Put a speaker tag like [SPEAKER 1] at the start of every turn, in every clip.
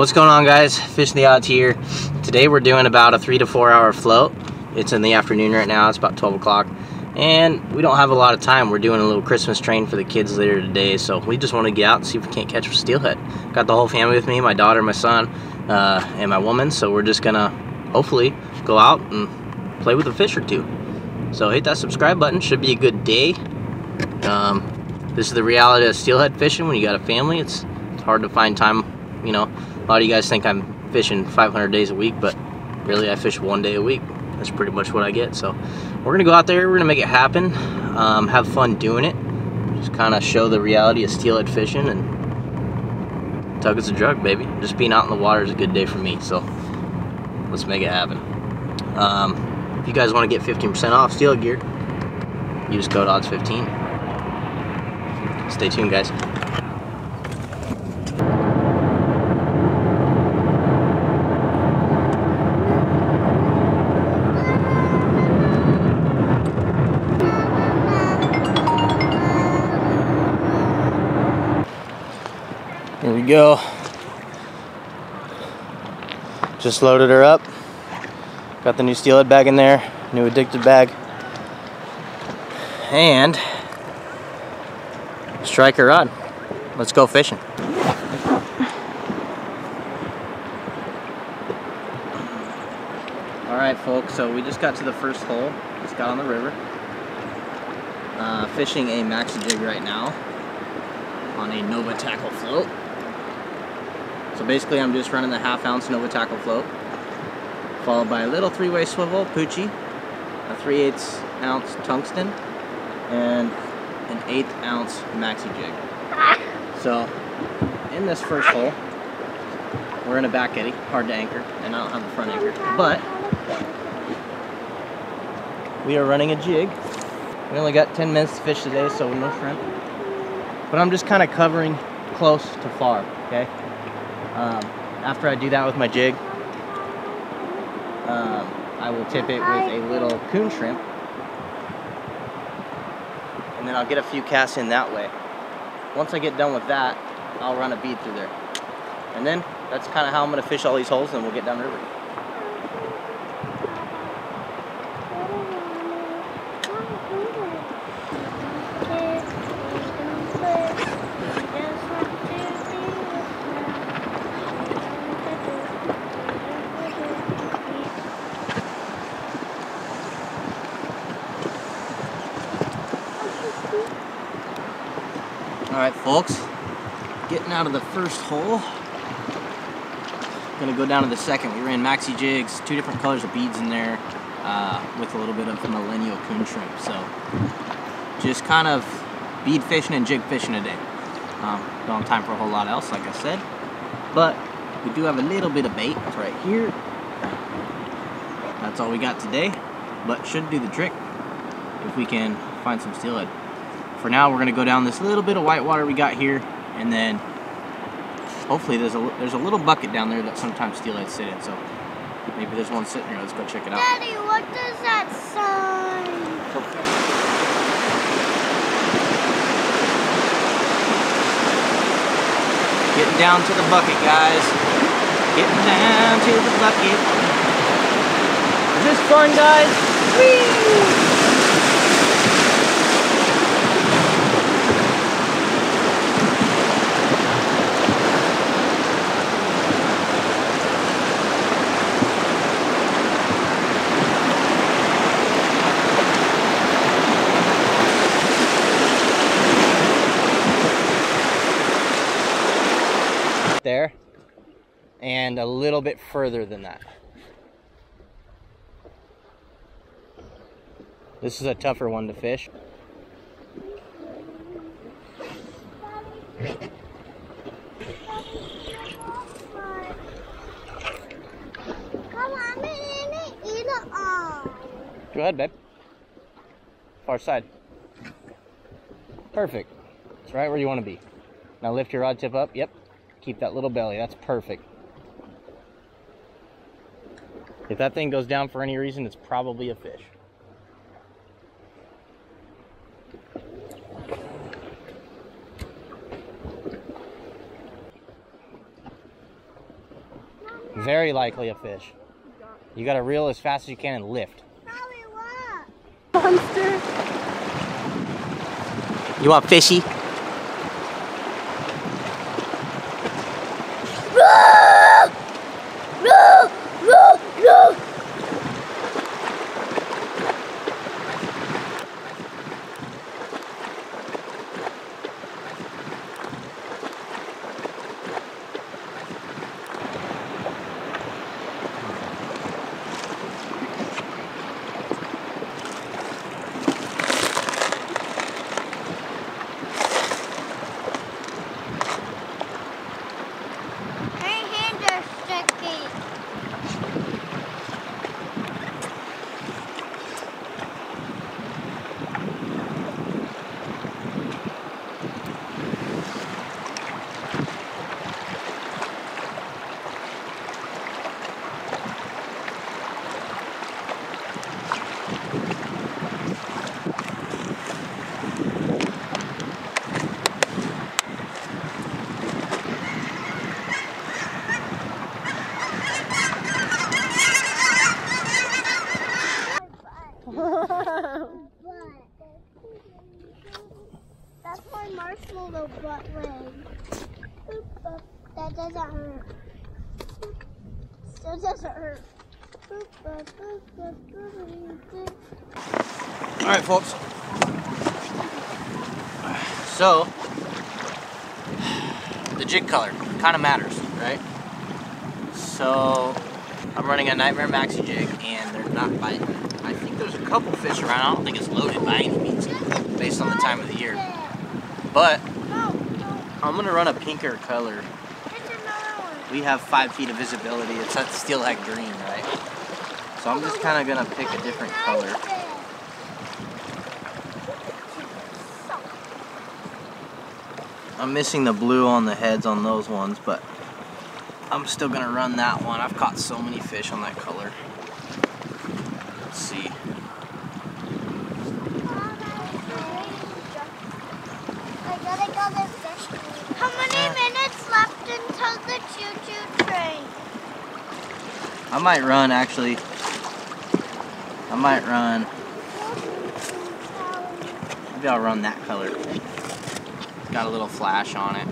[SPEAKER 1] What's going on guys? Fishing the Odds here. Today we're doing about a three to four hour float. It's in the afternoon right now, it's about 12 o'clock. And we don't have a lot of time. We're doing a little Christmas train for the kids later today, so we just want to get out and see if we can't catch a steelhead. Got the whole family with me, my daughter, my son, uh, and my woman, so we're just gonna hopefully go out and play with a fish or two. So hit that subscribe button, should be a good day. Um, this is the reality of steelhead fishing when you got a family. It's, it's hard to find time. A lot of you guys think I'm fishing 500 days a week, but really I fish one day a week. That's pretty much what I get. So we're gonna go out there, we're gonna make it happen, um, have fun doing it, just kind of show the reality of steelhead fishing and tug is a drug, baby. Just being out in the water is a good day for me, so let's make it happen. Um, if you guys want to get 15% off steel gear, use code ODDS15. Stay tuned, guys. Go. Just loaded her up. Got the new steelhead bag in there, new addicted bag. And striker rod. Let's go fishing. All right, folks, so we just got to the first hole. Just got on the river. Uh, fishing a maxi jig right now on a Nova tackle float. So basically I'm just running the half ounce Nova tackle float, followed by a little three-way swivel, Poochie, a 3 8 ounce tungsten, and an eighth ounce maxi jig. So in this first hole, we're in a back eddy, hard to anchor, and I don't have a front anchor, but we are running a jig. We only got 10 minutes to fish today, so no shrimp. But I'm just kind of covering close to far, okay? Um, after I do that with my jig, um, I will tip it with a little coon shrimp and then I'll get a few casts in that way. Once I get done with that, I'll run a bead through there. And then that's kind of how I'm going to fish all these holes and we'll get down river. Folks, getting out of the first hole. Gonna go down to the second. We ran maxi jigs, two different colors of beads in there, uh, with a little bit of millennial coon shrimp. So just kind of bead fishing and jig fishing today. Um, don't have time for a whole lot else, like I said. But we do have a little bit of bait. Right here. That's all we got today, but should do the trick if we can find some steelhead for now, we're gonna go down this little bit of white water we got here, and then hopefully there's a there's a little bucket down there that sometimes steelhead sit in. So maybe there's one sitting here. Let's go check it out.
[SPEAKER 2] Daddy, what does that sign?
[SPEAKER 1] Getting down to the bucket, guys. Getting down to the bucket. Is this fun, guys? Whee! there and a little bit further than that. This is a tougher one to fish. Go ahead, babe. Far side. Perfect. It's right where you want to be. Now lift your rod tip up. Yep. Keep that little belly. That's perfect. If that thing goes down for any reason, it's probably a fish. Very likely a fish. You gotta reel as fast as you can and lift.
[SPEAKER 3] Monster.
[SPEAKER 1] You want fishy?
[SPEAKER 2] My hands are sticky. That's marshmallow butt leg. That doesn't hurt. Still doesn't hurt.
[SPEAKER 1] All right, folks. So, the jig color kind of matters, right? So, I'm running a Nightmare Maxi jig, and they're not biting. I think there's a couple fish around. I don't think it's loaded by any means, based on the time of the year. But. I'm gonna run a pinker color.
[SPEAKER 2] There's another one.
[SPEAKER 1] We have five feet of visibility. It's that steelhead green, right? So I'm just kind of gonna pick a different color. I'm missing the blue on the heads on those ones, but I'm still gonna run that one. I've caught so many fish on that color. Let's see.
[SPEAKER 2] How many minutes left until the choo-choo train?
[SPEAKER 1] I might run actually. I might run. Maybe I'll run that color. It's got a little flash on it.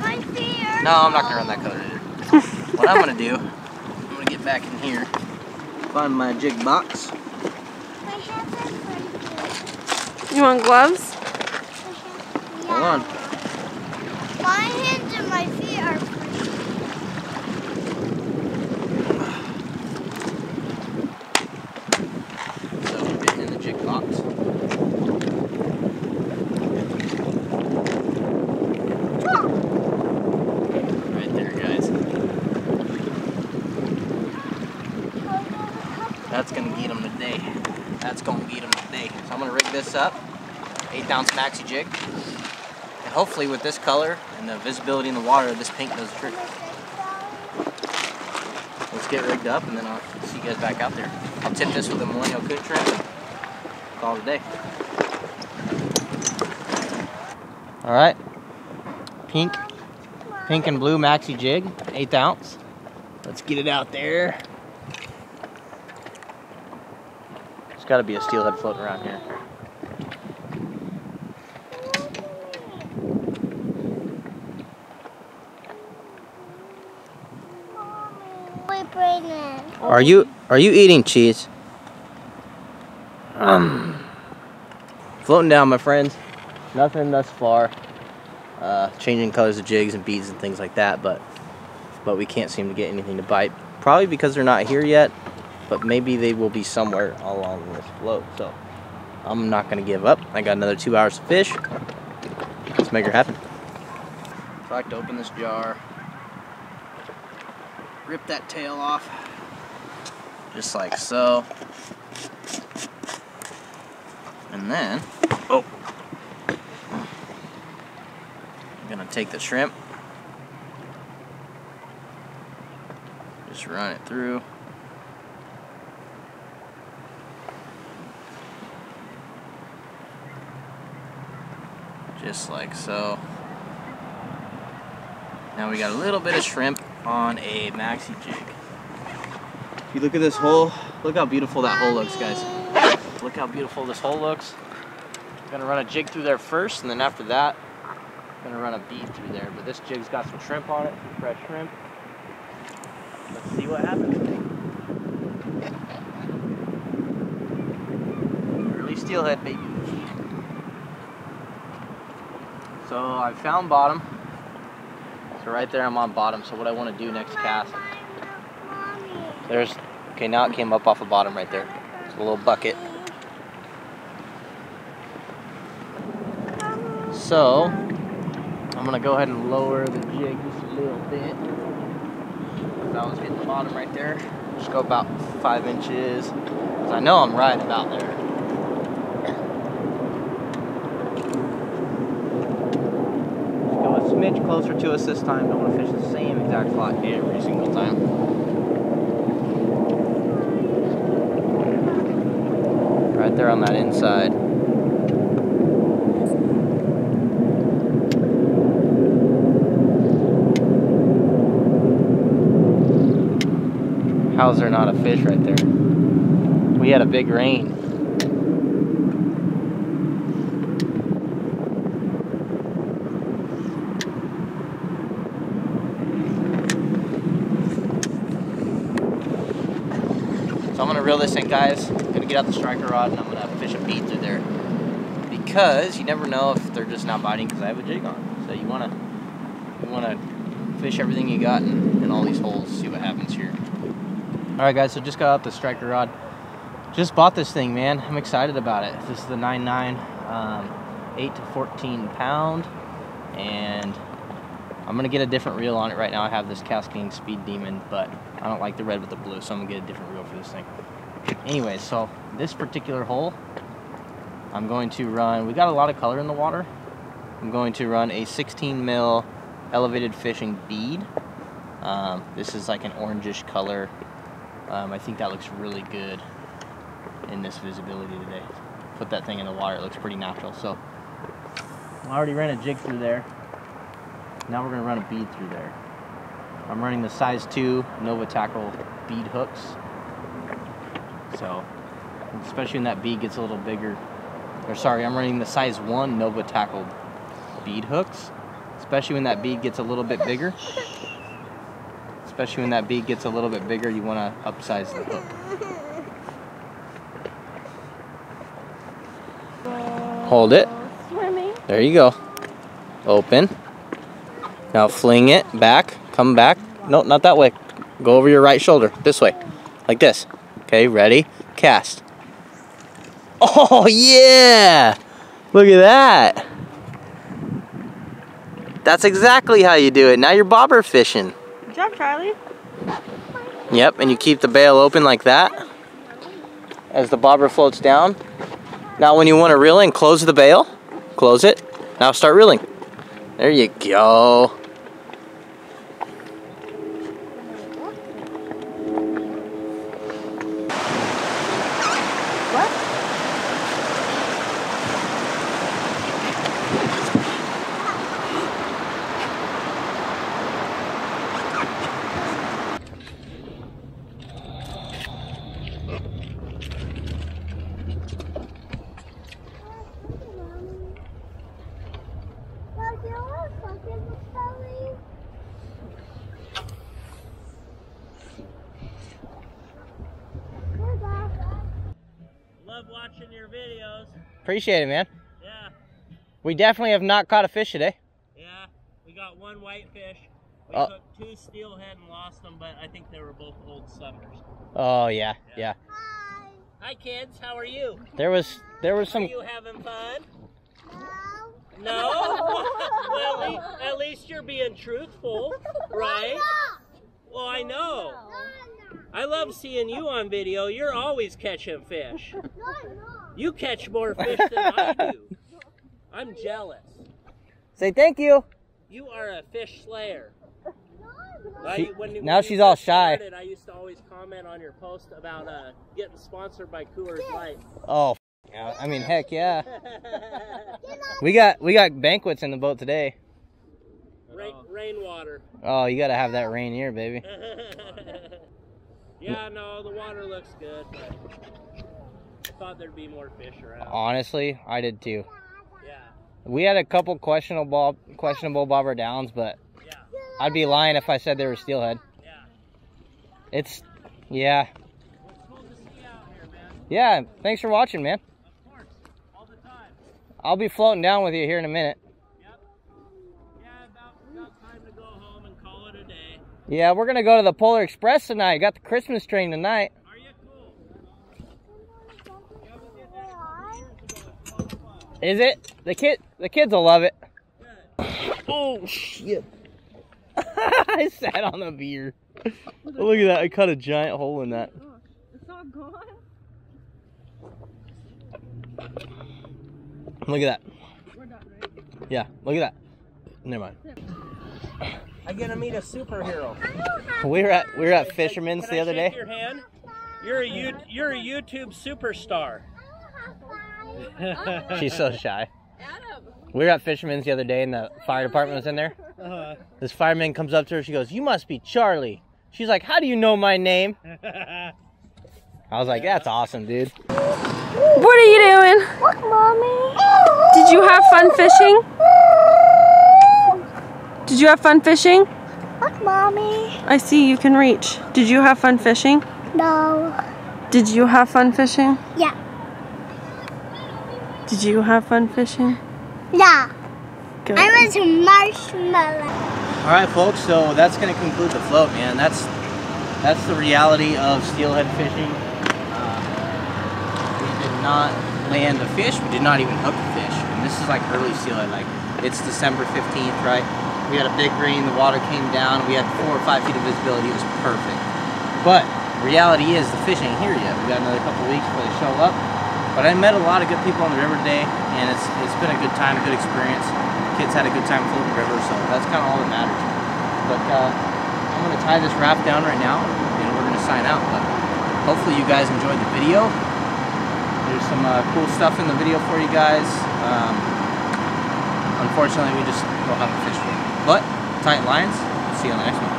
[SPEAKER 2] My feet
[SPEAKER 1] No, I'm not gonna run that color what I'm gonna do, I'm gonna get back in here, find my jig box.
[SPEAKER 2] My hands are freezing.
[SPEAKER 3] You want gloves?
[SPEAKER 1] Hold on.
[SPEAKER 2] My hands and my feet are freezing.
[SPEAKER 1] So we're getting in the jig box. Right there, guys. That's gonna get them today. That's gonna get them today. So I'm gonna rig this up, eight ounce maxi jig, and hopefully with this color and the visibility in the water, this pink does the trick. Let's get rigged up, and then I'll see you guys back out there. I'll tip this with a millennial shrimp. and Call it a day. All right, pink, pink and blue maxi jig, eighth ounce. Let's get it out there. There's got to be a steelhead floating around here. Are you are you eating cheese? Um, floating down, my friends. Nothing thus far. Uh, changing colors of jigs and beads and things like that, but but we can't seem to get anything to bite. Probably because they're not here yet, but maybe they will be somewhere along this float. So I'm not gonna give up. I got another two hours to fish. Let's make her happen. So I like to open this jar, rip that tail off just like so. And then, oh, I'm gonna take the shrimp, just run it through. Just like so. Now we got a little bit of shrimp on a maxi jig. You look at this hole, look how beautiful that hole looks, guys. Look how beautiful this hole looks. I'm gonna run a jig through there first, and then after that, I'm gonna run a bead through there. But this jig's got some shrimp on it, some fresh shrimp. Let's see what happens. Early steelhead, baby. So I found bottom. So right there I'm on bottom. So what I want to do next cast, there's, okay now it came up off the bottom right there. It's a little bucket. So I'm gonna go ahead and lower the jig just a little bit. That was hitting the bottom right there. Just go about five inches. Cause I know I'm right about there. Just go a smidge closer to us this time. Don't want to fish the same exact spot every single time. Right there on that inside. How's there not a fish right there? We had a big rain. So I'm gonna reel this in, guys. Get out the striker rod and I'm gonna fish a bead through there. Because you never know if they're just not biting because I have a jig on. So you wanna you wanna fish everything you got in, in all these holes, see what happens here. Alright guys, so just got out the striker rod. Just bought this thing, man. I'm excited about it. This is the 9.9, um, 8 to 14 pound. And I'm gonna get a different reel on it right now. I have this Cascading Speed Demon, but I don't like the red with the blue, so I'm gonna get a different reel for this thing. Anyways, so this particular hole, I'm going to run, we got a lot of color in the water. I'm going to run a 16 mil elevated fishing bead. Um, this is like an orangish color. Um, I think that looks really good in this visibility today. Put that thing in the water, it looks pretty natural. So I already ran a jig through there. Now we're gonna run a bead through there. I'm running the size two Nova Tackle bead hooks. So, especially when that bead gets a little bigger, or sorry, I'm running the size one Nova Tackle bead hooks. Especially when that bead gets a little bit bigger. Especially when that bead gets a little bit bigger, you wanna upsize the hook. Hold it.
[SPEAKER 2] Swimming.
[SPEAKER 1] There you go. Open. Now fling it back. Come back. No, not that way. Go over your right shoulder. This way. Like this. Okay, ready? Cast. Oh, yeah! Look at that. That's exactly how you do it. Now you're bobber fishing.
[SPEAKER 2] Good job, Charlie.
[SPEAKER 1] Yep, and you keep the bail open like that as the bobber floats down. Now when you want to reel in, close the bail. Close it. Now start reeling. There you go.
[SPEAKER 2] What?
[SPEAKER 3] Love watching your videos.
[SPEAKER 1] Appreciate it, man.
[SPEAKER 3] Yeah,
[SPEAKER 1] We definitely have not caught a fish today.
[SPEAKER 3] yeah. We got one whitefish. We
[SPEAKER 1] Oh.
[SPEAKER 3] took two steelhead and lost them, but I think they were both old summers.
[SPEAKER 1] Oh yeah, yeah.
[SPEAKER 2] Hi.
[SPEAKER 3] Hi, kids. How are you?
[SPEAKER 1] There was there was some.
[SPEAKER 3] Are you having fun?
[SPEAKER 2] No.
[SPEAKER 3] No. well, at, le- at least you're being truthful, right? Well, I know. I love seeing you on video. You're always catching fish. You catch more fish than I do. I'm jealous.
[SPEAKER 1] Say thank you.
[SPEAKER 3] You are a fish slayer.
[SPEAKER 1] She-
[SPEAKER 3] I- when,
[SPEAKER 1] now
[SPEAKER 3] when
[SPEAKER 1] she's all shy.
[SPEAKER 3] Started, I used to always comment on your post about uh, getting sponsored by Coors Light.
[SPEAKER 1] Oh, yeah, I mean heck yeah. We got we got banquets in the boat today.
[SPEAKER 3] Rain, rainwater.
[SPEAKER 1] Oh, you gotta have that rain here, baby.
[SPEAKER 3] yeah, no, the water looks good, but I thought there'd be more fish around.
[SPEAKER 1] Honestly, I did too.
[SPEAKER 3] Yeah,
[SPEAKER 1] We had a couple questionable questionable bobber downs, but
[SPEAKER 3] yeah,
[SPEAKER 1] I'd be lying if I said they were steelhead.
[SPEAKER 3] yeah.
[SPEAKER 1] It's, yeah,
[SPEAKER 3] cool to see out here,
[SPEAKER 1] yeah. Thanks for watching, man.
[SPEAKER 3] Of course, all the time.
[SPEAKER 1] I'll be floating down with you here in a minute.
[SPEAKER 3] Yep. Yeah, about, about time to go home and call it a day.
[SPEAKER 1] Yeah, we're gonna go to the Polar Express tonight. Got the Christmas train tonight.
[SPEAKER 3] Are you cool? Yeah, we did that a couple years ago. It's a lot of fun.
[SPEAKER 1] Is it? The kid, the kids will love it. Oh shit! I sat on the beer. look at that! I cut a giant hole in that.
[SPEAKER 4] It's all gone.
[SPEAKER 1] Look at that.
[SPEAKER 4] We're done, right?
[SPEAKER 1] Yeah, look at that. Never mind.
[SPEAKER 3] I get to meet a superhero.
[SPEAKER 1] We were at we were at Fisherman's
[SPEAKER 3] can
[SPEAKER 1] the
[SPEAKER 3] I
[SPEAKER 1] other
[SPEAKER 3] shake
[SPEAKER 1] day.
[SPEAKER 3] Your hand. You're a you, you're a YouTube superstar.
[SPEAKER 1] She's so shy. We were at Fisherman's the other day, and the fire department was in there.
[SPEAKER 3] Uh,
[SPEAKER 1] This fireman comes up to her. She goes, "You must be Charlie." She's like, "How do you know my name?" I was like, "That's awesome, dude."
[SPEAKER 4] What are you doing?
[SPEAKER 2] Look, mommy.
[SPEAKER 4] Did you have fun fishing? Did you have fun fishing?
[SPEAKER 2] Look, mommy.
[SPEAKER 4] I see you can reach. Did you have fun fishing?
[SPEAKER 2] No.
[SPEAKER 4] Did you have fun fishing?
[SPEAKER 2] Yeah.
[SPEAKER 4] Did you have fun fishing?
[SPEAKER 2] Yeah.
[SPEAKER 4] Good.
[SPEAKER 2] I was a marshmallow.
[SPEAKER 1] All right, folks. So that's gonna conclude the float, man. That's that's the reality of steelhead fishing. Uh, we did not land a fish. We did not even hook a fish. And this is like early steelhead. Like it's December fifteenth, right? We had a big rain. The water came down. We had four or five feet of visibility. It was perfect. But reality is the fish ain't here yet. We got another couple weeks before they show up. But I met a lot of good people on the river today, and it's it's been a good time, a good experience. Kids had a good time floating the river, so that's kind of all that matters. But uh, I'm gonna tie this raft down right now, and we're gonna sign out. But hopefully you guys enjoyed the video. There's some uh, cool stuff in the video for you guys. Um, unfortunately, we just don't have a fish. But tight lines. See you on the next one.